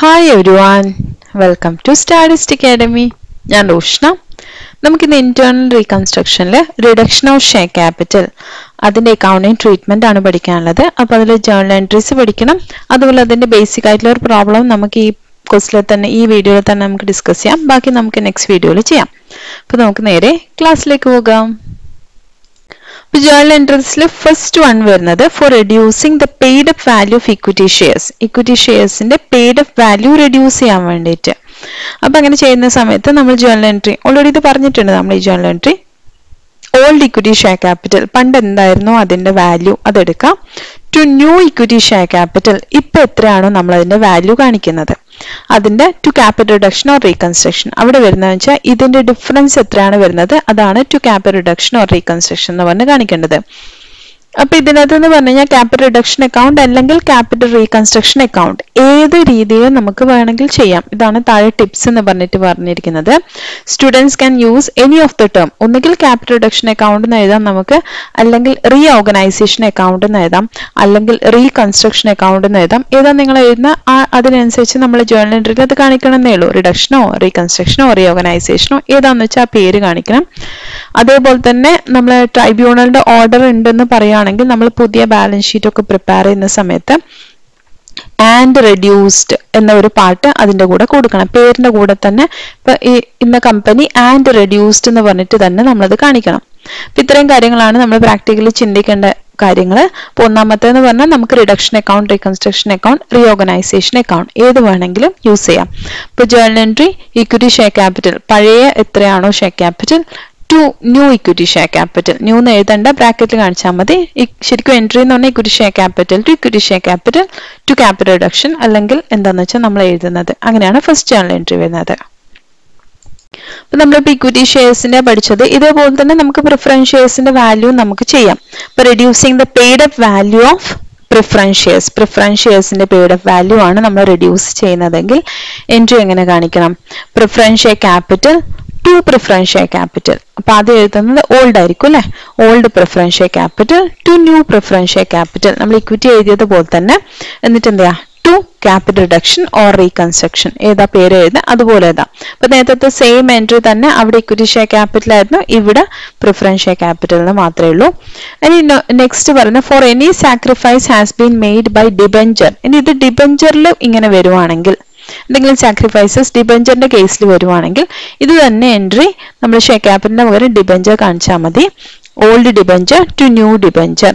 Hi everyone welcome to statist academy ഞാൻ റോഷ്ന നമുക്കിന്ന് internal റീകൺസ്ട്രക്ഷനിൽ റിഡക്ഷൻ ഓഫ് ഷെയർ ക്യാപിറ്റൽ അതിന്റെ അക്കൗണ്ടിങ് ട്രീറ്റ്മെന്റ് ആണ് പഠിക്കാനുള്ളത്. അപ്പോൾ അതിൽ ജേണൽ എൻട്രീസ് പഠിക്കണം. അതുപോലെ അതിന്റെ ബേസിക് ആയിട്ടുള്ള ഒരു പ്രോബ്ലം നമുക്ക് ഈ കോഴ്സിൽ തന്നെ ഈ വീഡിയോയിൽ തന്നെ നമുക്ക് ഡിസ്കസ് ചെയ്യാം. ബാക്കി നമുക്ക് നെക്സ്റ്റ് വീഡിയോയിൽ ചെയ്യാം. അപ്പോൾ നമുക്ക് നേരെ ക്ലാസ്സിലേക്ക് പോകാം. ഇപ്പൊ ജേണൽ എൻട്രൻസിൽ ഫസ്റ്റ് വൺ വരുന്നത് for reducing the paid up value of equity shares equity ഷെയർസിന്റെ paid up value reduce ചെയ്യാൻ വേണ്ടിയിട്ട്. അപ്പൊ അങ്ങനെ ചെയ്യുന്ന സമയത്ത് നമ്മൾ ജേണൽ എൻട്രി ഓൾറെഡി ഇത് പറഞ്ഞിട്ടുണ്ട് നമ്മൾ ഈ journal entry old equity share capital പണ്ട് എന്തായിരുന്നോ അതിന്റെ value അതെടുക്കാം. To new equity share capital ഇപ്പൊ എത്രയാണോ നമ്മൾ അതിന്റെ വാല്യൂ കാണിക്കുന്നത്. അതിന്റെ to capital reduction or reconstruction അവിടെ വരുന്നതെന്ന് വെച്ചാൽ ഇതിന്റെ ഡിഫറൻസ് എത്രയാണ് വരുന്നത്? അതാണ് to capital reduction or reconstruction എന്ന് പറഞ്ഞ് കാണിക്കേണ്ടത്. അപ്പൊ ഇതിനകത്ത് എന്ന് പറഞ്ഞു ക്യാപിറ്റൽ റിഡക്ഷൻ അക്കൗണ്ട് അല്ലെങ്കിൽ ക്യാപിറ്റൽ റീകൺസ്ട്രക്ഷൻ അക്കൗണ്ട് ഏത് രീതിയിൽ നമുക്ക് വേണമെങ്കിൽ ചെയ്യാം. ഇതാണ് താഴെ ടിപ്സ് എന്ന് പറഞ്ഞിട്ട് പറഞ്ഞിരിക്കുന്നത്. Students can use any of the term ഒന്നുകിൽ ക്യാപിറ്റൽ റിഡക്ഷൻ അക്കൗണ്ട് എന്ന് എഴുതാം നമുക്ക്. അല്ലെങ്കിൽ റീ ഓർഗനൈസേഷൻ അക്കൗണ്ട് എന്ന് എഴുതാം. അല്ലെങ്കിൽ റീകൺസ്ട്രക്ഷൻ അക്കൗണ്ട് എന്ന് എഴുതാം. ഏതാ നിങ്ങൾ എഴുതുന്ന? അതിനനുസരിച്ച് നമ്മൾ ജേർണൽ എൻട്രിയിൽ അത് കാണിക്കണം കാണിക്കണമെന്നേ ഉള്ളൂ. റിഡക്ഷനോ റീകൺസ്ട്രക്ഷനോ റീ ഓർഗനൈസേഷനോ ഏതാന്ന് വെച്ചാൽ ആ പേര് കാണിക്കണം. അതേപോലെ തന്നെ നമ്മൾ ട്രൈബ്യൂണലിന്റെ ഓർഡർ ഉണ്ടെന്ന് പറയുകയാണെങ്കിൽ നമ്മൾ പുതിയ ബാലൻസ് ഷീറ്റ് ഒക്കെ പ്രിപ്പയർ ചെയ്യുന്ന സമയത്ത് ആൻഡ് റെഡ്യൂസ്ഡ് എന്ന ഒരു പാട്ട് അതിന്റെ കൂടെ കൊടുക്കണം. പേരിന്റെ കൂടെ തന്നെ ഇപ്പൊ ഈ ഇന്ന കമ്പനി ആൻഡ് റെഡ്യൂസ്ഡ് എന്ന് പറഞ്ഞിട്ട് തന്നെ നമ്മളത് കാണിക്കണം. അപ്പൊ ഇത്രയും കാര്യങ്ങളാണ് നമ്മൾ പ്രാക്ടിക്കലി ചിന്തിക്കേണ്ട കാര്യങ്ങൾ. അപ്പൊ ഒന്നാമത്തേന്ന് പറഞ്ഞാൽ നമുക്ക് reduction account reconstruction account reorganisation account ഏത് വേണമെങ്കിലും യൂസ് ചെയ്യാം. ഇപ്പൊ journal entry equity share capital പഴയ എത്രയാണോ share capital to new equity share capital new എന്ന് എഴുതേണ്ട ബ്രാക്കറ്റിൽ കാണിച്ചാൽ മതി. ശരിക്കും എൻട്രി എന്ന് പറഞ്ഞാൽ equity share capital to equity share capital to capital reduction അല്ലെങ്കിൽ എന്താണെന്ന് വെച്ചാൽ നമ്മൾ എഴുതുന്നത്. അങ്ങനെയാണ് ഫസ്റ്റ് ജേണൽ എൻട്രി വരുന്നത്. അപ്പൊ നമ്മളിപ്പോ ഇക്വിറ്റി ഷെയർസിന്റെ പഠിച്ചത് ഇതേപോലെ തന്നെ നമുക്ക് പ്രിഫറൻസ് ഷെയർസിന്റെ വാല്യൂ നമുക്ക് ചെയ്യാം. ഇപ്പൊ reducing the paid up value of preference shares preference ഷെയർസിന്റെ paid up value ആണ് നമ്മൾ റെഡ്യൂസ് ചെയ്യുന്നതെങ്കിൽ എൻട്രി എങ്ങനെ കാണിക്കണം? Preference share capital to preferential capital അപ്പൊ ആദ്യം എഴുതുന്നത് ഓൾഡ് ആയിരിക്കും അല്ലെ? Old preferential capital to new preferential capital നമ്മൾ ഇക്വിറ്റി എഴുതിയത് പോലെ തന്നെ എന്നിട്ട് എന്താ to capital reduction or reconstruction ഏതാ പേര് എഴുതുന്നത് അതുപോലെ ഏതാ അപ്പൊ നേരത്തെ സെയിം എൻട്രി തന്നെ അവിടെ ഇക്വിറ്റി ഷെയർ ക്യാപിറ്റൽ ആയിരുന്നു. ഇവിടെ പ്രിഫറൻഷ്യൽ ക്യാപിറ്റൽ എന്ന് മാത്രമേ ഉള്ളൂ. ഇനി നെക്സ്റ്റ് പറയുന്നത് for any sacrifice has been made by debenture ഇനി ഇത് ഡിബെഞ്ചറിൽ ഇങ്ങനെ വരുവാണെങ്കിൽ എന്തെങ്കിലും സാക്രിഫൈസസ് ഡിബഞ്ചറിന്റെ കേസിൽ വരുവാണെങ്കിൽ ഇത് തന്നെ എൻട്രി നമ്മൾ ഷെയർ ക്യാപിറ്റലിന്റെ പകരം ഡിബഞ്ചർ കാണിച്ചാൽ മതി. Old debenture to new debenture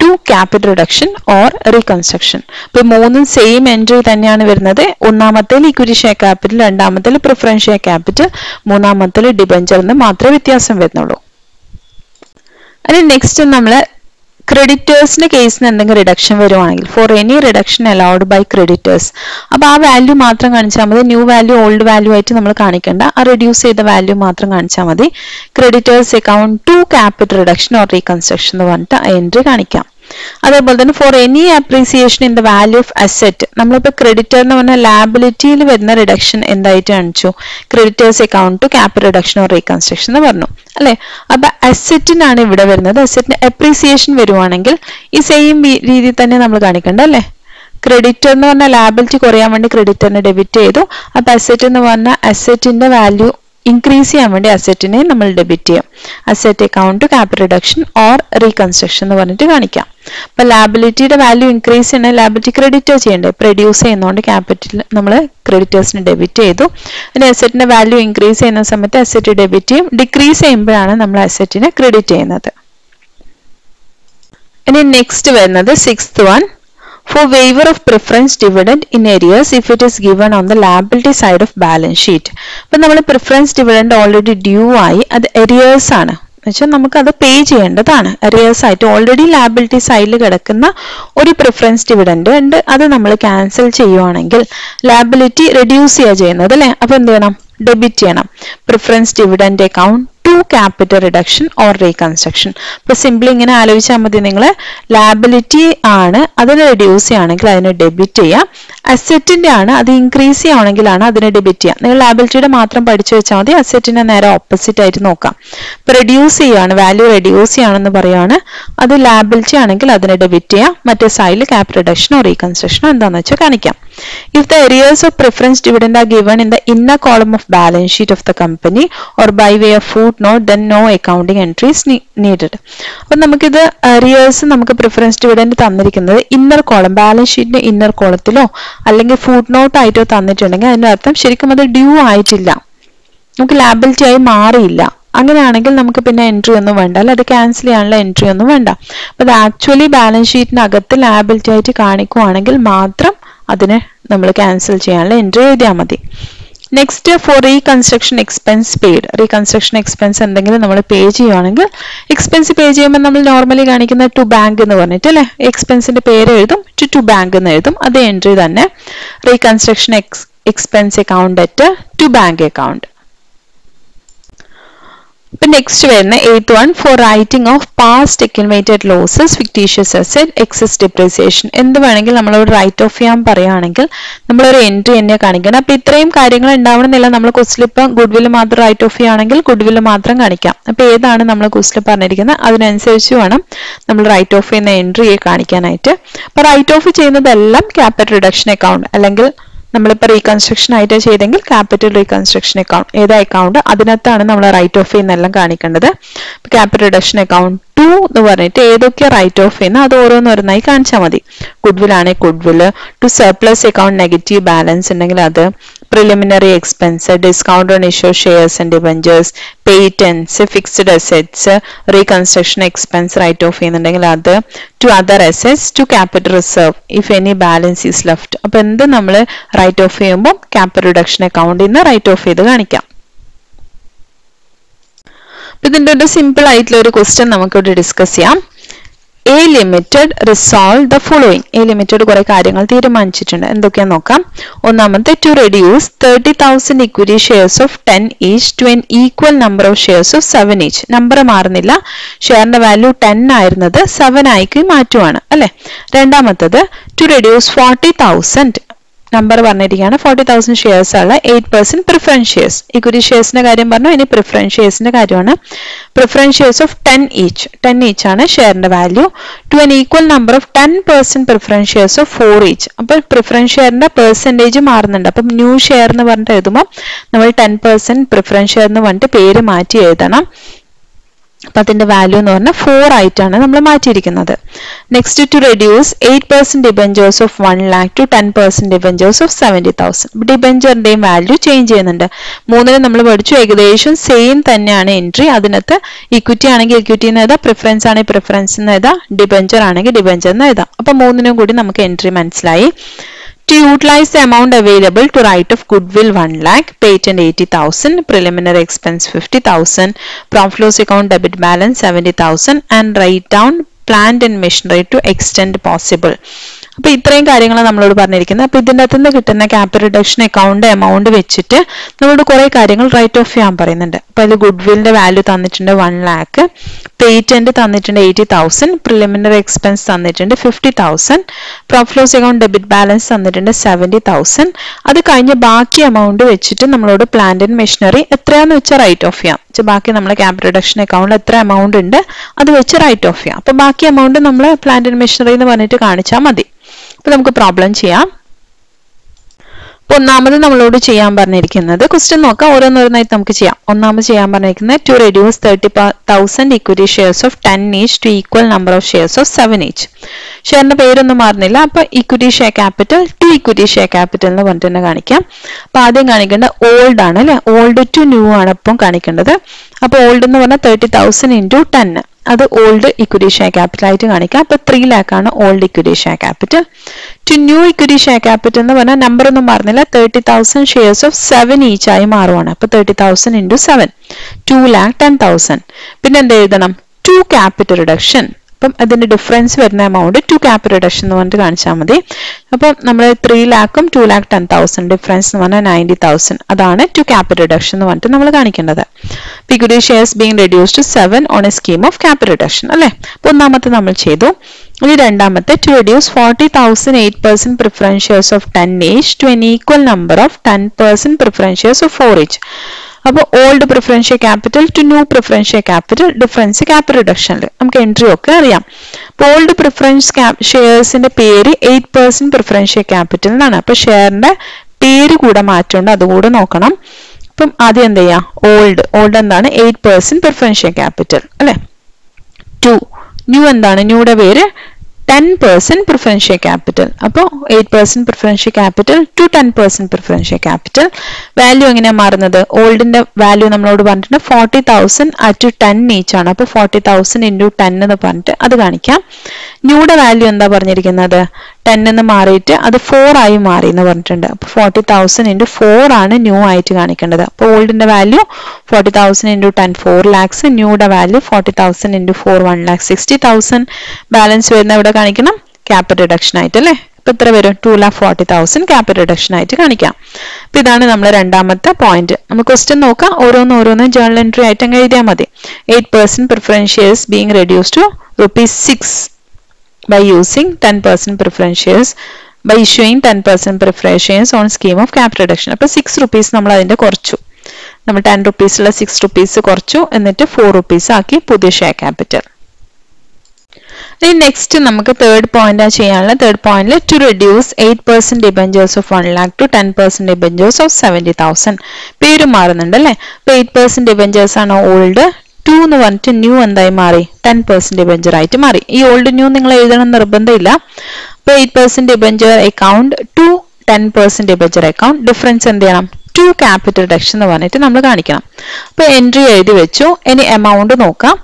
to capital reduction or reconstruction ഇപ്പൊ മൂന്നും സെയിം എൻട്രി തന്നെയാണ് വരുന്നത്. ഒന്നാമത്തെ ഇക്വിറ്റി ഷെയർ ക്യാപിറ്റൽ രണ്ടാമത്തെ പ്രിഫറൻസ് ഷെയർ ക്യാപിറ്റൽ മൂന്നാമത്തെ ഡിബെഞ്ചർ എന്ന് മാത്രമേ വ്യത്യാസം വരുന്നുള്ളൂ. അതിന് നെക്സ്റ്റ് നമ്മൾ ക്രെഡിറ്റേഴ്സിന്റെ കേസിന് എന്തെങ്കിലും റിഡക്ഷൻ വരുവാണെങ്കിൽ for any reduction allowed by creditors അപ്പൊ ആ വാല്യൂ മാത്രം കാണിച്ചാൽ മതി. ന്യൂ വാല്യൂ ഓൾഡ് വാല്യൂ ആയിട്ട് നമ്മൾ കാണിക്കേണ്ട. ആ റിഡ്യൂസ് ചെയ്ത വാല്യൂ മാത്രം കാണിച്ചാൽ മതി. Creditors account to capital reduction or reconstruction എന്ന് പറഞ്ഞിട്ട് എൻട്രി കാണിക്കാം. അതേപോലെ തന്നെ for any appreciation in the value of asset നമ്മളിപ്പോൾ ക്രെഡിറ്റർ എന്ന് പറഞ്ഞാൽ ലാബിലിറ്റിയിൽ വരുന്ന റിഡക്ഷൻ എന്തായിട്ട് കാണിച്ചു? Creditors account to capital reduction or reconstruction എന്ന് പറഞ്ഞു. അല്ലെ? അപ്പൊ അസെറ്റിനാണ് ഇവിടെ വരുന്നത്. അസെറ്റിന് അപ്രീസിയേഷൻ വരുവാണെങ്കിൽ ഈ സെയിം രീതിയിൽ തന്നെ നമ്മൾ കാണിക്കണ്ട അല്ലെ? ക്രെഡിറ്റർ എന്ന് പറഞ്ഞാൽ ലാബിലിറ്റി കുറയാൻ വേണ്ടി ക്രെഡിറ്ററിന് ഡെബിറ്റ് ചെയ്തു. അപ്പൊ അസെറ്റ് എന്ന് പറഞ്ഞാൽ അസെറ്റിന്റെ വാല്യൂ ഇൻക്രീസ് ചെയ്യാൻ വേണ്ടി അസെറ്റിനെ നമ്മൾ ഡെബിറ്റ് ചെയ്യും. Asset account capital reduction or reconstruction എന്ന് പറഞ്ഞിട്ട് കാണിക്കാം. അപ്പൊ ലാബിലിറ്റിയുടെ വാല്യൂ ഇൻക്രീസ് ചെയ്യണ ലാബിലിറ്റി ക്രെഡിറ്റ് ചെയ്യണ്ടേ? പ്രൊഡ്യൂസ് ചെയ്യുന്നതുകൊണ്ട് ക്യാപിറ്റൽ നമ്മൾ ക്രെഡിറ്റേഴ്സിന് ഡെബിറ്റ് ചെയ്തു. പിന്നെ അസെറ്റിന്റെ വാല്യൂ ഇൻക്രീസ് ചെയ്യുന്ന സമയത്ത് അസെറ്റ് ഡെബിറ്റ് ചെയ്യും. ഡിക്രീസ് ചെയ്യുമ്പോഴാണ് നമ്മൾ അസെറ്റിനെ ക്രെഡിറ്റ് ചെയ്യുന്നത്. ഇനി നെക്സ്റ്റ് വരുന്നത് sixth one for waiver of preference dividend in arrears if it is given on the liability side of balance sheet. അപ്പൊ നമ്മൾ പ്രിഫറൻസ് ഡിവിഡൻഡ് ഓൾറെഡി ഡ്യൂ ആയി അത് എരിയേഴ്സ് ആണ്. എന്നുവെച്ചാൽ നമുക്ക് അത് പേ ചെയ്യേണ്ടതാണ്. എറിയേഴ്സ് ആയിട്ട് ഓൾറെഡി ലാബിലിറ്റി സൈഡിൽ കിടക്കുന്ന ഒരു പ്രിഫറൻസ് ഡിവിഡൻഡ് ഉണ്ട്. അത് നമ്മൾ ക്യാൻസൽ ചെയ്യുവാണെങ്കിൽ ലാബിലിറ്റി റെഡ്യൂസ് ചെയ്യുക ചെയ്യുന്നത് അല്ലെ? അപ്പൊ എന്ത് ചെയ്യണം? ഡെബിറ്റ് ചെയ്യണം. Preference dividend account to capital reduction or reconstruction ഇപ്പൊ സിമ്പിൾ ഇങ്ങനെ ആലോചിച്ചാൽ മതി നിങ്ങൾ ലാബിലിറ്റി ആണ് അതിനെ റെഡ്യൂസ് ചെയ്യുകയാണെങ്കിൽ അതിനെ ഡെബിറ്റ് ചെയ്യാം. അസെറ്റിന്റെ ആണ് അത് ഇൻക്രീസ് ചെയ്യുകയാണെങ്കിലാണ് അതിനെ ഡെബിറ്റ് ചെയ്യുക നിങ്ങൾ ലാബിലിറ്റിയുടെ മാത്രം പഠിച്ചു വെച്ചാൽ മതി അസെറ്റിന്റെ നേരെ ഓപ്പോസിറ്റ് ആയിട്ട് നോക്കാം. ഇപ്പൊ റെഡ്യൂസ് ചെയ്യുകയാണ് വാല്യൂ റെഡ്യൂസ് ചെയ്യുകയാണെന്ന് പറയുകയാണ്. അത് ലാബിലിറ്റി ആണെങ്കിൽ അതിനെ ഡെബിറ്റ് ചെയ്യാം. മറ്റേ സൈഡിൽ ക്യാപ് റിഡക്ഷനോ റീകൺസ്ട്രക്ഷനോ എന്താണെന്ന് വെച്ചാൽ കാണിക്കാം. If the areas of preference dividend are given in the inner column of balance sheet of the company or by way of footnote, then no accounting accounting entries needed. അപ്പൊ നമുക്കിത് arrears നമുക്ക് preference dividend തന്നിരിക്കുന്നത് inner column balance ഷീറ്റിന്റെ inner കോളത്തിലോ അല്ലെങ്കിൽ food not ആയിട്ടോ തന്നിട്ടുണ്ടെങ്കിൽ അതിന്റെ അർത്ഥം ശരിക്കും അത് ഡ്യൂ ആയിട്ടില്ല. നമുക്ക് ലാബിലിറ്റി ആയി മാറിയില്ല. അങ്ങനെയാണെങ്കിൽ നമുക്ക് പിന്നെ എൻട്രി ഒന്നും വേണ്ട. അല്ല അത് ക്യാൻസൽ ചെയ്യാനുള്ള എൻട്രി ഒന്നും വേണ്ട. അപ്പൊ അത് ആക്ച്വലി ബാലൻസ് ഷീറ്റിനകത്ത് ലാബിലിറ്റി ആയിട്ട് കാണിക്കുവാണെങ്കിൽ മാത്രം അതിനെ നമ്മൾ ക്യാൻസൽ ചെയ്യാനുള്ള എൻട്രി എഴുതിയാൽ മതി. Next for reconstruction expense paid reconstruction expense എന്തെങ്കിലും നമ്മൾ പേ ചെയ്യുവാണെങ്കിൽ എക്സ്പെൻസ് പേ ചെയ്യുമ്പോൾ നമ്മൾ നോർമലി കാണിക്കുന്ന ടു ബാങ്ക് എന്ന് പറഞ്ഞിട്ട് അല്ലെ? എക്സ്പെൻസിന്റെ പേര് എഴുതും ടു ടു ബാങ്ക് എന്ന് എഴുതും. അതേ എൻട്രി തന്നെ. Reconstruction ex expense account at to bank account ഇപ്പൊ നെക്സ്റ്റ് വരുന്ന eighth one for writing off past accumulated losses fictitious asset excess depreciation എന്ത് വേണമെങ്കിൽ നമ്മളോട് റൈറ്റ് ഓഫ് ചെയ്യാൻ പറയുകയാണെങ്കിൽ നമ്മളൊരു എൻട്രി തന്നെ കാണിക്കണം. അപ്പൊ ഇത്രയും കാര്യങ്ങൾ ഉണ്ടാവണമെന്നില്ല. നമ്മൾ കുസ്ലിപ്പ് ഗുഡ് വില്ല് മാത്രം റൈറ്റ് ഓഫ് ചെയ്യുകയാണെങ്കിൽ ഗുഡ് വില്ല് മാത്രം കാണിക്കാം. അപ്പൊ ഏതാണ് നമ്മൾ കൊസ്റ്റിൽ പറഞ്ഞിരിക്കുന്നത്? അതിനനുസരിച്ച് വേണം നമ്മൾ റൈറ്റ് ഓഫ് ചെയ്യുന്ന എൻട്രിയെ കാണിക്കാനായിട്ട്. അപ്പൊ റൈറ്റ് ഓഫ് ചെയ്യുന്നതെല്ലാം ക്യാപിറ്റൽ റിഡക്ഷൻ അക്കൗണ്ട് അല്ലെങ്കിൽ നമ്മളിപ്പോൾ റീകൺസ്ട്രക്ഷൻ ആയിട്ട് ചെയ്തെങ്കിൽ ക്യാപിറ്റൽ റീകൺസ്ട്രക്ഷൻ അക്കൗണ്ട് ഏതാ അക്കൗണ്ട് അതിനകത്താണ് നമ്മൾ റൈറ്റ് ഓഫ് എന്നെല്ലാം കാണിക്കേണ്ടത്. ക്യാപിറ്റൽ റിഡക്ഷൻ അക്കൗണ്ട് ടു എന്ന് പറഞ്ഞിട്ട് ഏതൊക്കെ റൈറ്റ് ഓഫ് ചെയ്യുന്ന അത് ഓരോന്നോരോന്നായി കാണിച്ചാൽ മതി. ഗുഡ്വിൽ ആണെങ്കിൽ goodwill to surplus account negative balance ഉണ്ടെങ്കിൽ അത്. Preliminary expense discount on issue shares and debentures patents fixed assets reconstruction expense write off ചെയ്യുന്നുണ്ടെങ്കിൽ അത് to other assets to capital reserve if any balance is left അപ്പൊ എന്ത് നമ്മൾ write off ചെയ്യുമ്പോൾ capital reduction അക്കൗണ്ടിൽ നിന്ന് റൈറ്റ് ഓഫ് ചെയ്ത് കാണിക്കാം. ഇതിന്റെ ഒരു സിമ്പിൾ ആയിട്ടുള്ള ഒരു ക്വസ്റ്റ്യൻ നമുക്കിവിടെ ഡിസ്കസ് ചെയ്യാം. A limited resolve the following A limited കുറെ കാര്യങ്ങൾ തീരുമാനിച്ചിട്ടുണ്ട്. എന്തൊക്കെയാ നോക്കാം? ഒന്നാമത്തെ to reduce thirty thousand equity shares of ten each to an equal number of shares of seven each number മാറുന്നില്ല. ഷെയറിന്റെ വാല്യൂ ടെൻ ആയിരുന്നത് സെവൻ ആയിക്ക് മാറ്റുവാണ്. അല്ലെ? രണ്ടാമത്തത് to reduce forty thousand number പറഞ്ഞിരിക്കുകയാണ് ഫോർട്ടി തൗസൻഡ് ഷെയർസ് ഉള്ള eight percent preference shares equity ഷെയർസിന്റെ കാര്യം പറഞ്ഞു. ഇനി പ്രിഫറൻസ് ഷെയർസിന്റെ കാര്യമാണ്. Preference shares of ten each ten each ആണ് ഷെയറിന്റെ value to an equal number of ten percent preference shares of four each അപ്പോൾ preference ഷെയറിന്റെ പെർസെന്റേജ് മാറുന്നുണ്ട്. അപ്പം ന്യൂ ഷെയർ എന്ന് പറഞ്ഞിട്ട് എഴുതുമ്പോൾ നമ്മൾ ടെൻ പെർസെന്റ് പ്രിഫറൻസ് ഷെയർ എന്ന് പറഞ്ഞിട്ട് പേര് മാറ്റി എഴുതണം. അപ്പൊ അതിന്റെ വാല്യൂ എന്ന് പറഞ്ഞാൽ ഫോർ ആയിട്ടാണ് നമ്മൾ മാറ്റിയിരിക്കുന്നത്. Next to reduce eight percent debentures of one lakh to ten percent debentures of seventy thousand ഡിബെഞ്ചറിന്റെയും value change ചെയ്യുന്നുണ്ട്. മൂന്നിന് നമ്മൾ പഠിച്ചു ഏകദേശം സെയിം തന്നെയാണ് എൻട്രി അതിനകത്ത് ഇക്വിറ്റി ആണെങ്കിൽ ഇക്വിറ്റി എന്ന് എഴുതാം പ്രിഫറൻസ് ആണെങ്കിൽ പ്രിഫറൻസ് എന്ന് എഴുതാം ഡിബഞ്ചർ ആണെങ്കിൽ ഡിബഞ്ചർ എന്ന് എഴുതാം. അപ്പൊ മൂന്നിനും കൂടി നമുക്ക് എൻട്രി മനസ്സിലായി. To utilize the amount available to write off goodwill 1 lakh, patent 80,000, preliminary expense 50,000, prompt loss account debit balance 70,000 and write down plant and machinery to extent possible. അപ്പൊ ഇത്രയും കാര്യങ്ങൾ നമ്മളോട് പറഞ്ഞിരിക്കുന്നത് അപ്പൊ ഇതിന്റെ അകത്ത് കിട്ടുന്ന ക്യാപിറ്റൽ റിഡക്ഷൻ അക്കൗണ്ട് എമൗണ്ട് വെച്ചിട്ട് നമ്മളോട് കുറെ കാര്യങ്ങൾ റൈറ്റ് ഓഫ് ചെയ്യാൻ പറയുന്നുണ്ട് അപ്പൊ അതിൽ ഗുഡ്വില്ലിന്റെ വാല്യൂ തന്നിട്ടുണ്ട് വൺ ലാക്ക് പേറ്റന്റ് തന്നിട്ടുണ്ട് എയ്റ്റി തൗസൻഡ് പ്രിലിമിനറി എക്സ്പെൻസ് തന്നിട്ടുണ്ട് fifty thousand profit loss account debit balance തന്നിട്ടുണ്ട് സെവന്റി തൗസൻഡ് അത് കഴിഞ്ഞ് ബാക്കി എമൗണ്ട് വെച്ചിട്ട് നമ്മളോട് പ്ലാന്റ് ആൻഡ് മെഷീനറി എത്രയാന്ന് വെച്ചാൽ റൈറ്റ് ഓഫ് ചെയ്യാം. ബാക്കി നമ്മളെ ക്യാപിറ്റൽ റിഡക്ഷൻ അക്കൗണ്ടിൽ എത്ര എമൗണ്ട് ഉണ്ട് അത് വെച്ച് റൈറ്റ് ഓഫ് ചെയ്യാം. അപ്പൊ ബാക്കി എമൗണ്ട് നമ്മൾ പ്ലാന്റ് ആൻഡ് മെഷീനറി എന്ന് പറഞ്ഞിട്ട് കാണിച്ചാൽ മതി. അപ്പൊ നമുക്ക് പ്രോബ്ലം ചെയ്യാം. ഒന്നാമത് നമ്മളോട് ചെയ്യാൻ പറഞ്ഞിരിക്കുന്നത് ക്വസ്റ്റ്യൻ നോക്കാം. ഓരോന്നോരോന്നായിട്ട് നമുക്ക് ചെയ്യാം. ഒന്നാമത് ചെയ്യാൻ പറഞ്ഞിരിക്കുന്നത് to reduce thirty thousand equity shares of ten each to equal number of shares of seven each ഷെയറിന്റെ പേരൊന്നും മാറുന്നില്ല. അപ്പൊ equity share capital to equity share capital എന്ന് പറഞ്ഞിട്ട് തന്നെ കാണിക്കാം. അപ്പൊ ആദ്യം കാണിക്കേണ്ട ഓൾഡ് ആണ് അല്ലെ? ഓൾഡ് ടു ന്യൂ ആണ് ഇപ്പം കാണിക്കേണ്ടത്. അപ്പൊ ഓൾഡ് എന്ന് പറഞ്ഞാൽ തേർട്ടി തൗസൻഡ് ഇന്റു ടെൻ അത് ഓൾഡ് ഇക്വിറ്റി ഷെയർ ക്യാപിറ്റൽ ആയിട്ട് കാണിക്കാം. അപ്പൊ ത്രീ ലാക്ക് ആണ് old equity share capital to new equity share capital എന്ന് പറഞ്ഞാൽ നമ്പർ ഒന്നും പറഞ്ഞില്ല thirty thousand shares of seven each ആയി മാറുവാണ്. അപ്പൊ thirty thousand into seven two lakh ten thousand പിന്നെ എന്ത് എഴുതണം? ടു ക്യാപിറ്റൽ റിഡക്ഷൻ അപ്പം അതിന്റെ ഡിഫറൻസ് വരുന്ന എമൗണ്ട് ടു ക്യാപ് റിഡക്ഷൻ എന്ന് പറഞ്ഞിട്ട് കാണിച്ചാൽ മതി. അപ്പം നമ്മൾ three ലാക്കും two lakh ten thousand difference എന്ന് പറഞ്ഞാൽ നയന്റി തൗസൻഡ് അതാണ് ടു ക്യാപ് റിഡക്ഷൻ എന്ന് പറഞ്ഞിട്ട് നമ്മൾ കാണിക്കേണ്ടത്. Equity shares being reduce to seven on a scheme of cap reduction അല്ലേ? അപ്പൊ ഒന്നാമത്തെ നമ്മൾ ചെയ്തു. ഇനി രണ്ടാമത്തെ to reduce forty thousand eight percent preferentials of ten each to an equal number of ten percent preferentials of four each അപ്പോൾ old preferential capital to new preferential capital difference capital റിഡക്ഷനിൽ നമുക്ക് entry ഒക്കെ അറിയാം. അപ്പോൾ old preference ഷെയർസിന്റെ പേര് eight percent preferential capital എന്നാണ് അപ്പൊ ഷെയറിന്റെ പേര് കൂടെ മാറ്റമുണ്ട് അതുകൂടെ നോക്കണം. അപ്പം ആദ്യം എന്ത് ചെയ്യാം? ഓൾഡ് ഓൾഡ് എന്താണ്? എയ്റ്റ് പെർസെന്റ് പ്രിഫറൻഷ്യൽ ക്യാപിറ്റൽ അല്ലെ? ടു ന്യൂ എന്താണ്? ന്യൂയുടെ പേര് ടെൻ പെർസെന്റ് പ്രിഫറൻഷ്യൽ ക്യാപിറ്റൽ അപ്പോൾ eight percent preferential capital to ten percent preferential capital value എങ്ങനെയാണ് മാറുന്നത്? ഓൾഡിന്റെ വാല്യൂ നമ്മളോട് പറഞ്ഞിട്ടുണ്ട് forty thousand at ten each ആണ്. അപ്പോൾ ഫോർട്ടി തൗസൻഡ് ഇന്റു ടെൻ എന്ന് പറഞ്ഞിട്ട് അത് കാണിക്കാം. ന്യൂടെ വാല്യൂ എന്താ പറഞ്ഞിരിക്കുന്നത്? ടെൻ എന്ന് മാറിയിട്ട് അത് ഫോർ ആയി മാറി എന്ന് പറഞ്ഞിട്ടുണ്ട്. അപ്പോൾ ഫോർട്ടി തൗസൻഡ് ഇന്റു ഫോർ ആണ് ന്യൂ ആയിട്ട് കാണിക്കേണ്ടത്. അപ്പോൾ ഓൾഡിന്റെ value forty thousand into ten four lakhs ന്യൂയുടെ value forty thousand into four one lakh sixty thousand balance വരുന്ന ഇവിടെ കാണിക്കണം? ക്യാപിറ്റൽ റിഡക്ഷൻ ആയിട്ട് അല്ലേ? ഇപ്പൊ ഇത്ര വരും. Two lakh forty thousand capital reduction ആയിട്ട് കാണിക്കാം. അപ്പൊ ഇതാണ് നമ്മുടെ രണ്ടാമത്തെ പോയിന്റ് നമുക്ക് ക്വസ്റ്റ്യൻ നോക്കാം. ഓരോന്ന് ഓരോന്ന് ജേണൽ എൻട്രി ആയിട്ട് അങ്ങ് എഴുതിയാൽ മതി. Eight percent preference shares being reduce to rupees six by using 10% preference shares by issuing 10% preference shares on scheme of capital reduction. അപ്പോൾ സിക്സ് റുപ്പീസ് നമ്മൾ അതിന്റെ കുറച്ചു. നമ്മൾ ടെൻ റുപ്പീസുള്ള സിക്സ് റുപ്പീസ് കുറച്ചു എന്നിട്ട് ഫോർ റുപ്പീസ് ആക്കി പുതിയ ഷെയർ ക്യാപിറ്റൽ ഇനി നെക്സ്റ്റ് നമുക്ക് തേർഡ് പോയിന്റ് ചെയ്യാനുള്ള തേർഡ് പോയിന്റിൽ to reduce eight percent debentures of one lakh to ten percent debentures of seventy thousand പേര് മാറുന്നുണ്ട് അല്ലേ അപ്പൊ എയ്റ്റ് പെർസെന്റ് ഡിബഞ്ചേഴ്സ് ആണ് ഓൾഡ് ടു എന്ന് പറഞ്ഞിട്ട് ന്യൂ എന്തായി മാറി? ടെൻ പെർസെന്റ് ഡിബഞ്ചർ ആയിട്ട് മാറി. ഈ ഓൾഡ് ന്യൂ നിങ്ങൾ എഴുതണം നിർബന്ധമില്ല. അപ്പൊ eight percent debenture account to ten percent debenture account difference എന്ത് ചെയ്യണം? ടു ക്യാപിറ്റൽ റിഡക്ഷൻ എന്ന് പറഞ്ഞിട്ട് നമ്മൾ കാണിക്കണം. അപ്പൊ എൻട്രി എഴുതി വെച്ചു. ഇനി എമൗണ്ട് നോക്കാം.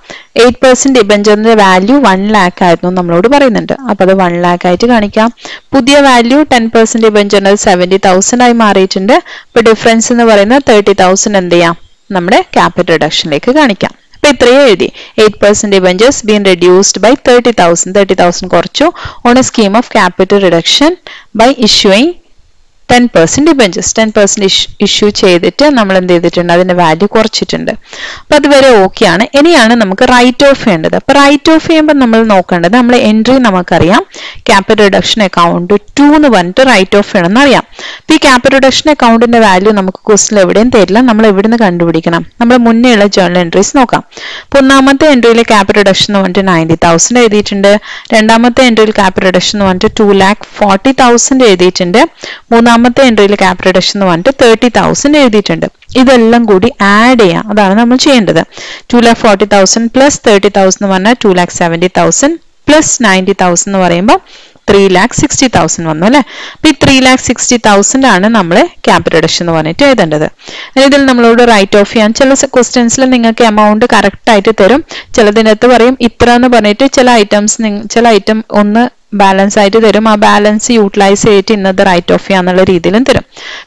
എയ്റ്റ് പെർസെന്റ് ഡിബഞ്ചറിന്റെ വാല്യൂ വൺ ലാക്ക് ആയിരുന്നു നമ്മളോട് പറയുന്നുണ്ട്. അപ്പൊ അത് വൺ ലാക്ക് ആയിട്ട് കാണിക്കാം. പുതിയ വാല്യൂ ടെൻ പെർസെന്റ് ഡിബഞ്ചറിന് സെവന്റി തൗസൻഡ് ആയി മാറിയിട്ടുണ്ട്. അപ്പൊ ഡിഫറൻസ് എന്ന് പറയുന്നത് തേർട്ടി തൗസൻഡ് എന്ത് ചെയ്യാം? നമ്മുടെ ക്യാപിറ്റൽ റിഡക്ഷനിലേക്ക് കാണിക്കാം. ഇത്രയും എഴുതി eight percent debentures been reduced by thirty thousand thirty thousand കുറച്ചു on a scheme of capital reduction by issuing ten percent debentures ten percent issue ചെയ്തിട്ട് നമ്മൾ എന്ത് ചെയ്തിട്ടുണ്ട്? അതിന്റെ വാല്യൂ കുറച്ചിട്ടുണ്ട്. അപ്പോൾ അതുവരെ ആണ്. ഇനിയാണ് നമുക്ക് റൈറ്റ് ഓഫ് ചെയ്യേണ്ടത്. അപ്പോൾ റൈറ്റ് ഓഫ് ചെയ്യുമ്പോൾ നമ്മൾ നോക്കേണ്ടത് നമ്മൾ എൻട്രി നമുക്കറിയാം. ക്യാപിറ്റൽ റിഡക്ഷൻ അക്കൗണ്ട് ടു എന്ന് പറഞ്ഞിട്ട് റൈറ്റ് ഓഫ് ചെയ്യണം എന്നറിയാം അപ്പൊ ഈ ക്യാപിറ്റൽ റിഡക്ഷൻ അക്കൗണ്ടിന്റെ വാല്യൂ നമുക്ക് ക്വസ്റ്റിൽ എവിടെയും തരില്ല. നമ്മൾ എവിടുന്ന് കണ്ടുപിടിക്കണം? നമ്മൾ മുന്നേ ഉള്ള ജേണൽ എൻട്രീസ് നോക്കാം. അപ്പൊ ഒന്നാമത്തെ എൻട്രിയിൽ ക്യാപിറ്റൽ റിഡക്ഷൻ എന്ന് പറഞ്ഞിട്ട് നയന്റി തൗസൻഡ് എഴുതിയിട്ടുണ്ട്. രണ്ടാമത്തെ എൻട്രിയിൽ ക്യാപിറ്റൽ റിഡക്ഷൻ എന്ന് പറഞ്ഞിട്ട് ടു ലാക്ക് ഫോർട്ടി തൗസൻഡ് എഴുതിയിട്ടുണ്ട്. മൂന്നാമത്തെ എൻട്രിയിൽ ക്യാപിറ്റൽ റിഡക്ഷൻ എന്ന് പറഞ്ഞിട്ട് തേർട്ടി തൗസൻഡ് എഴുതിയിട്ടുണ്ട്. ഇതെല്ലാം കൂടി ആഡ് ചെയ്യാം. അതാണ് നമ്മൾ ചെയ്യേണ്ടത്. Two lakh forty thousand plus thirty thousand എന്ന് പറഞ്ഞാൽ two lakh seventy thousand plus ninety thousand എന്ന് പറയുമ്പോൾ ത്രീ ലാക്ക് സിക്സ്റ്റി തൗസൻഡ് വന്നു അല്ലേ? അപ്പൊ ഈ ത്രീ ലാക്ക് സിക്സ്റ്റി തൗസൻഡ് ആണ് നമ്മൾ ക്യാപിറ്റൽ റിഡക്ഷൻ എന്ന് പറഞ്ഞിട്ട് എഴുതേണ്ടത്. ഇതിൽ നമ്മളോട് റൈറ്റ് ഓഫ് ചെയ്യാൻ ചില ക്വസ്റ്റ്യൻസിൽ നിങ്ങൾക്ക് എമൗണ്ട് കറക്റ്റ് ആയിട്ട് തരും. ചിലതിനകത്ത് പറയും ഇത്ര എന്ന് പറഞ്ഞിട്ട് ചില ഐറ്റംസ് ചില ഐറ്റം ഒന്ന് ബാലൻസ് ആയിട്ട് തരും. ആ ബാലൻസ് യൂട്ടിലൈസ് ചെയ്തിട്ട് ഇന്നത് റൈറ്റ് ഓഫ് ചെയ്യാന്നുള്ള രീതിയിലും തരും.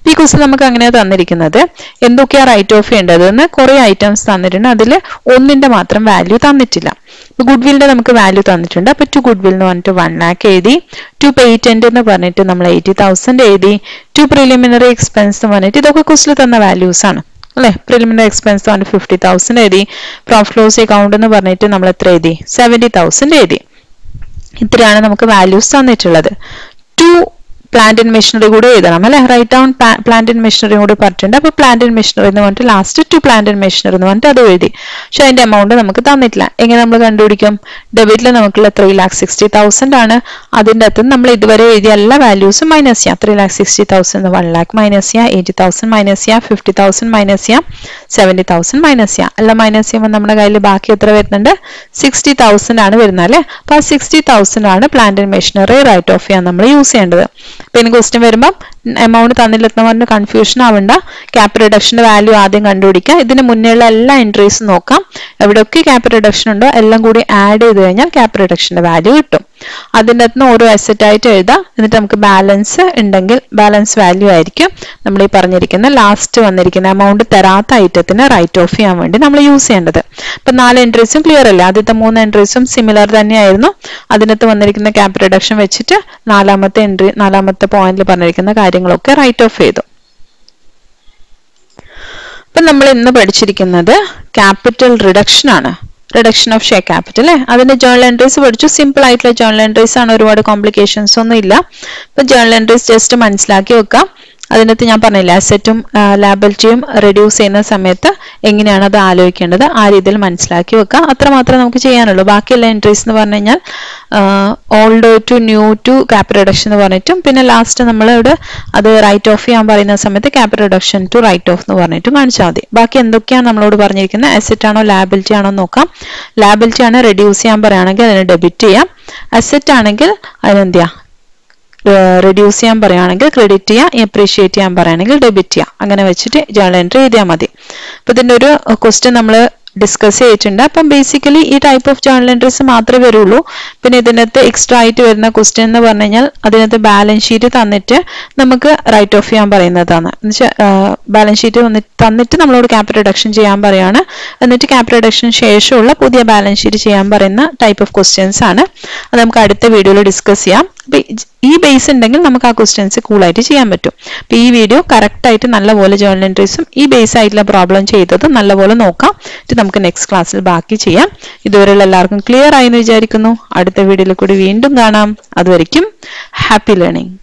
ഈ ക്വസ്റ്റ് നമുക്ക് അങ്ങനെയാണ് തന്നിരിക്കുന്നത്. എന്തൊക്കെയാ റൈറ്റ് ഓഫ് ചെയ്യേണ്ടതെന്ന് കുറെ ഐറ്റംസ് തന്നിട്ടുണ്ട്. അതിൽ ഒന്നിന്റെ മാത്രം വാല്യൂ തന്നിട്ടില്ല. ഗുഡ് വില്ലിന്റെ നമുക്ക് വാല്യൂ തന്നിട്ടുണ്ട്. അപ്പൊ ടു ഗുഡ് വിൽ എന്ന് പറഞ്ഞിട്ട് വൺ ലാക്ക് എഴുതി ടു പേറ്റന്റ് എന്ന് പറഞ്ഞിട്ട് നമ്മൾ എയ്റ്റി തൗസൻഡ് എഴുതി ടു പ്രിലിമിനറി എക്സ്പെൻസ് എന്ന് പറഞ്ഞിട്ട് ഇതൊക്കെ ക്വസ്റ്റിൽ തന്ന വാല്യൂസ് ആണ്. അല്ലെ? പ്രിലിമിനറി എക്സ്പെൻസ് പറഞ്ഞിട്ട് ഫിഫ്റ്റി തൗസൻഡ് എഴുതി പ്രോഫിറ്റ് ലോസ് അക്കൗണ്ട് എന്ന് പറഞ്ഞിട്ട് നമ്മൾ എത്ര എഴുതി? സെവന്റി തൗസൻഡ് എഴുതി. ഇത്രയാണ് നമുക്ക് വാല്യൂസ് തന്നിട്ടുള്ളത്. ടു പ്ലാന്റ് ആൻഡ് മെഷീനറി കൂടെ എഴുതണം അല്ലെ? Right down plant and machinery കൂടെ പറഞ്ഞിട്ടുണ്ട്. അപ്പൊ പ്ലാന്റ് ആൻഡ് മെഷീനറി എന്ന് പറഞ്ഞിട്ട് last to plant and machinery എന്ന് പറഞ്ഞിട്ട് അത് എഴുതി. പക്ഷെ അതിന്റെ എമൗണ്ട് നമുക്ക് തന്നിട്ടില്ല. എങ്ങനെ നമ്മൾ കണ്ടുപിടിക്കും? ഡെബിറ്റിൽ നമുക്കുള്ള ത്രീ ലാക്ക് സിക്സ്റ്റി തൗസൻഡ് ആണ്. അതിന്റെ അകത്ത് നമ്മൾ ഇതുവരെ എഴുതിയ എല്ലാ വാല്യൂസും മൈനസ് ചെയ്യാം. Three lakh sixty thousand one lakh minus ചെയ്യാം. എയ്റ്റി തൗസൻഡ് മൈനസ് ചെയ്യാം. ഫിഫ്റ്റി തൗസൻഡ് മൈനസ് ചെയ്യാം. സെവന്റി തൗസൻഡ് മൈനസ് ചെയ്യാം. അല്ല മൈനസ് ചെയ്യുമ്പോൾ നമ്മുടെ കയ്യിൽ ബാക്കി എത്ര വരുന്നുണ്ട്? സിക്സ്റ്റി തൗസൻഡ് ആണ് വരുന്നത് അല്ലേ? അപ്പൊ ആ സിക്സ്റ്റി തൗസൻഡ് ആണ് plant and machinery write off ചെയ്യാൻ നമ്മൾ യൂസ് ചെയ്യേണ്ടത്. പിന്നെ ക്വസ്റ്റ്യൻ വരുമ്പോൾ എമൗണ്ട് തന്നില്ലെന്ന് പറഞ്ഞ് കൺഫ്യൂഷൻ ആവണ്ട ക്യാപിറ്റൽ റിഡക്ഷന്റെ വാല്യൂ ആദ്യം കണ്ടുപിടിക്കുക. ഇതിന് മുന്നേയുള്ള എല്ലാ എൻട്രീസും നോക്കാം. എവിടെയൊക്കെ ക്യാപിറ്റൽ റിഡക്ഷൻ ഉണ്ടോ എല്ലാം കൂടി ആഡ് ചെയ്ത് കഴിഞ്ഞാൽ ക്യാപിറ്റൽ റിഡക്ഷന്റെ വാല്യൂ കിട്ടും. അതിന്റെ അകത്ത് ഓരോ അസറ്റ് ആയിട്ട് എഴുതാം. എന്നിട്ട് നമുക്ക് ബാലൻസ് ഉണ്ടെങ്കിൽ ബാലൻസ് വാല്യൂ ആയിരിക്കും. നമ്മൾ ഈ പറഞ്ഞിരിക്കുന്ന ലാസ്റ്റ് വന്നിരിക്കുന്ന എമൗണ്ട് തരാത്ത ഐറ്റത്തിന് റൈറ്റ് ഓഫ് ചെയ്യാൻ വേണ്ടി നമ്മൾ യൂസ് ചെയ്യേണ്ടത്. അപ്പം നാല് എൻട്രീസും ക്ലിയർ അല്ലേ? ആദ്യത്തെ മൂന്ന് എൻട്രീസും സിമിലർ തന്നെയായിരുന്നു. അതിനകത്ത് വന്നിരിക്കുന്ന ക്യാപ് റിഡക്ഷൻ വെച്ചിട്ട് നാലാമത്തെ എൻട്രി നാലാമത്തെ പോയിന്റിൽ പറഞ്ഞിരിക്കുന്ന കാര്യങ്ങളൊക്കെ റൈറ്റ് ഓഫ് ചെയ്തു. അപ്പം നമ്മൾ ഇന്ന് പഠിച്ചിരിക്കുന്നത് ക്യാപിറ്റൽ റിഡക്ഷൻ ആണ്. റിഡക്ഷൻ ഓഫ് ഷെയർ ക്യാപിറ്റൽ അല്ലേ? അതിന്റെ ജേണൽ എൻട്രീസ് പഠിച്ചു. സിമ്പിൾ ആയിട്ടുള്ള ജേണൽ എൻട്രീസ് ആണ് ഒരുപാട് കോംപ്ലിക്കേഷൻസ് ഒന്നും ഇല്ല അപ്പൊ ജേണൽ എൻട്രീസ് ജസ്റ്റ് മനസ്സിലാക്കി വെക്കാം. അതിനകത്ത് ഞാൻ പറഞ്ഞില്ല അസറ്റും ലാബിലിറ്റിയും റെഡ്യൂസ് ചെയ്യുന്ന സമയത്ത് എങ്ങനെയാണ് അത് ആലോചിക്കേണ്ടത് ആ രീതിയിൽ മനസ്സിലാക്കി വെക്കുക. അത്രമാത്രം നമുക്ക് ചെയ്യാനുള്ളൂ. ബാക്കിയുള്ള എൻട്രീസ് എന്ന് പറഞ്ഞു കഴിഞ്ഞാൽ old to new to cap reduction എന്ന് പറഞ്ഞിട്ടും പിന്നെ ലാസ്റ്റ് നമ്മൾ ഇവിടെ അത് റൈറ്റ് ഓഫ് ചെയ്യാൻ പറയുന്ന സമയത്ത് cap reduction to write off എന്ന് പറഞ്ഞിട്ടും കാണിച്ചാൽ മതി. ബാക്കി എന്തൊക്കെയാണ് നമ്മളോട് പറഞ്ഞിരിക്കുന്നത്? അസറ്റ് ആണോ ലാബിലിറ്റി ആണോ നോക്കാം. ലാബിലിറ്റി ആണ് റെഡ്യൂസ് ചെയ്യാൻ പറയുകയാണെങ്കിൽ അതിന് ഡെബിറ്റ് ചെയ്യാം. അസറ്റ് ആണെങ്കിൽ അതിനെന്ത് ചെയ്യാം? റെഡ്യൂസ് ചെയ്യാൻ പറയുകയാണെങ്കിൽ ക്രെഡിറ്റ് ചെയ്യാം എപ്രീഷിയേറ്റ് ചെയ്യാൻ പറയുകയാണെങ്കിൽ ഡെബിറ്റ് ചെയ്യാം. അങ്ങനെ വെച്ചിട്ട് ജേണൽ എൻട്രി എഴുതിയാൽ മതി. അപ്പൊ ഇതിന്റെ ഒരു ക്വസ്റ്റ്യൻ നമ്മൾ ഡിസ്കസ് ചെയ്തിട്ടുണ്ട്. അപ്പം ബേസിക്കലി ഈ ടൈപ്പ് ഓഫ് ജേണൽ എൻട്രീസ് മാത്രമേ വരുള്ളൂ. പിന്നെ ഇതിനകത്ത് എക്സ്ട്രാ ആയിട്ട് വരുന്ന ക്വസ്റ്റ്യൻ എന്ന് പറഞ്ഞു കഴിഞ്ഞാൽ അതിനകത്ത് ബാലൻസ് ഷീറ്റ് തന്നിട്ട് നമുക്ക് റൈറ്റ് ഓഫ് ചെയ്യാൻ പറയുന്നതാണ്. എന്നുവെച്ചാൽ ബാലൻസ് ഷീറ്റ് വന്നിട്ട് തന്നിട്ട് നമ്മളോട് ക്യാപ് റിഡക്ഷൻ ചെയ്യാൻ പറയാണ് എന്നിട്ട് ക്യാപ് റിഡക്ഷൻ ശേഷമുള്ള പുതിയ ബാലൻസ് ഷീറ്റ് ചെയ്യാൻ പറയുന്ന ടൈപ്പ് ഓഫ് ക്വസ്റ്റ്യൻസ് ആണ്. അത് നമുക്ക് അടുത്ത വീഡിയോയിൽ ഡിസ്കസ് ചെയ്യാം. ഈ ബേസ് ഉണ്ടെങ്കിൽ നമുക്ക് ആ ക്വസ്റ്റ്യൻസ് കൂളായിട്ട് ചെയ്യാൻ പറ്റും. അപ്പൊ ഈ വീഡിയോ കറക്റ്റ് ആയിട്ട് നല്ലപോലെ ജേണൽ എൻട്രീസും ഈ ബേസ് ആയിട്ടുള്ള പ്രോബ്ലം ചെയ്തത് നല്ലപോലെ നോക്കാം. ഇത് നമുക്ക് നെക്സ്റ്റ് ക്ലാസ്സിൽ ബാക്കി ചെയ്യാം. ഇതുവരെയുള്ള എല്ലാവർക്കും ക്ലിയർ ആയി എന്ന് വിചാരിക്കുന്നു. അടുത്ത വീഡിയോയിൽ കൂടി വീണ്ടും കാണാം. അതുവരെയ്ക്കും ഹാപ്പി ലേണിംഗ്